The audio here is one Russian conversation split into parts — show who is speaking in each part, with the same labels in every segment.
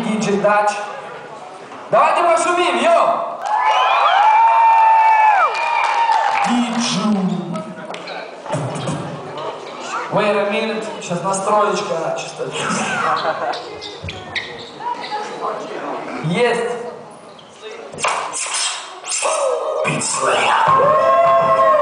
Speaker 1: DJ Dutch. Давайте пошумим, йо! Диджу. Wait a minute, сейчас настроечка чисто. Есть. Yep,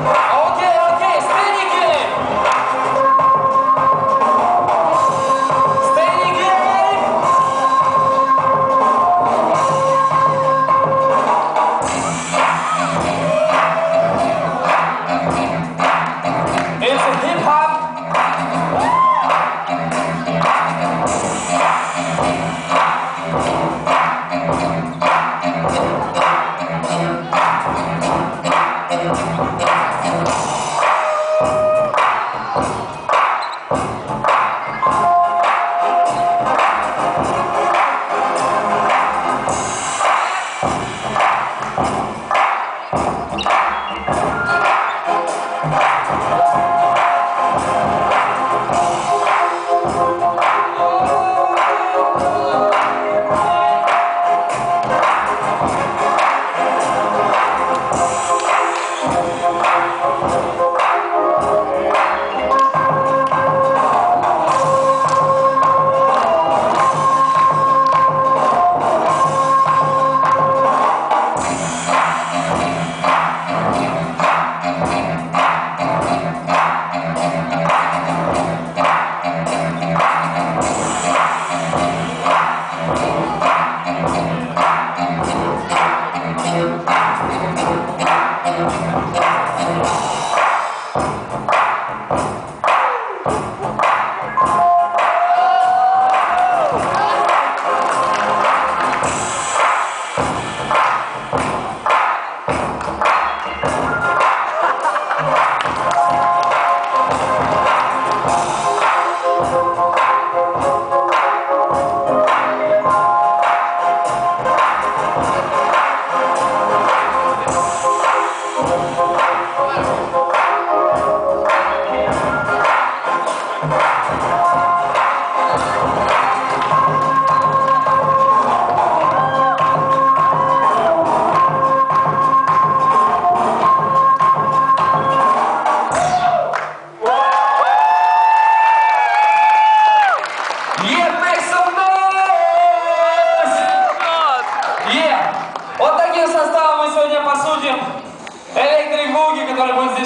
Speaker 1: Oh!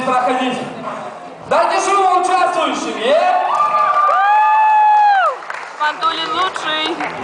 Speaker 1: Здесь проходить. Дайте шуму участвующим, yeah?
Speaker 2: Мантулин лучший.